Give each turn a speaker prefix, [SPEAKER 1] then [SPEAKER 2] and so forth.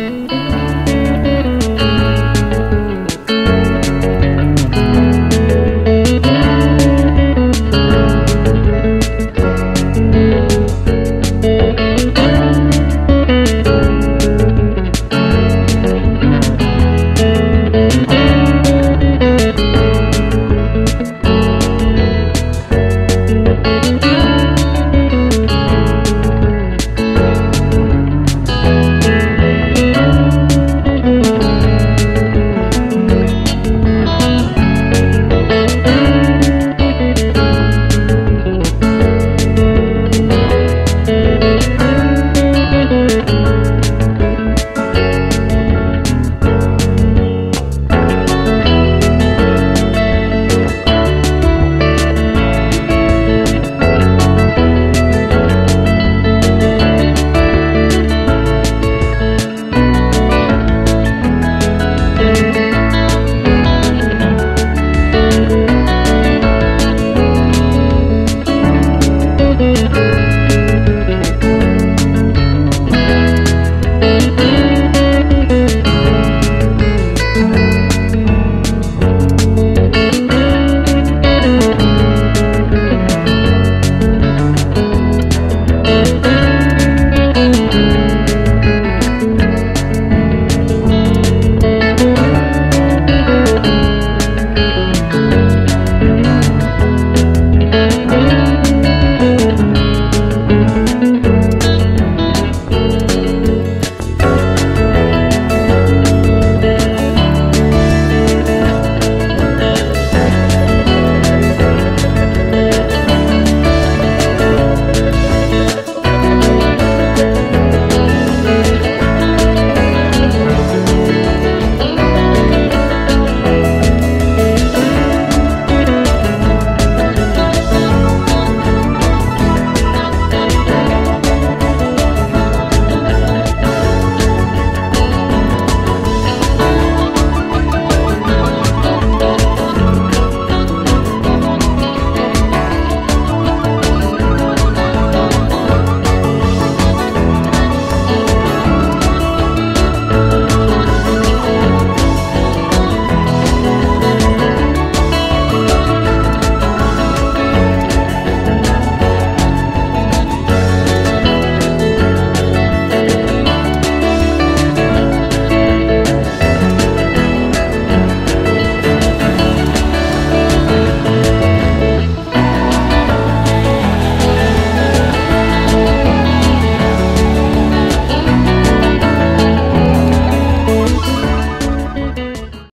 [SPEAKER 1] Mm-hmm.